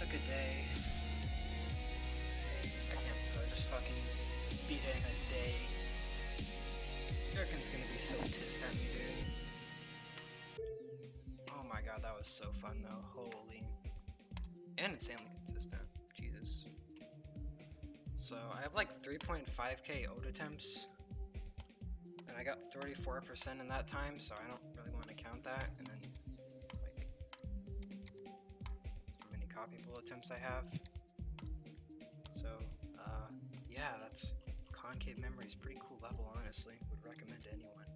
a day. I can't believe I just fucking beat it in a day. Gherkin's gonna be so pissed at me, dude. Oh my god, that was so fun though. Holy. And insanely consistent. Jesus. So I have like 3.5k ode attempts. And I got 34% in that time, so I don't really want to count many copyable attempts I have. So, uh, yeah, that's Concave Memory is pretty cool level, honestly. Would recommend to anyone.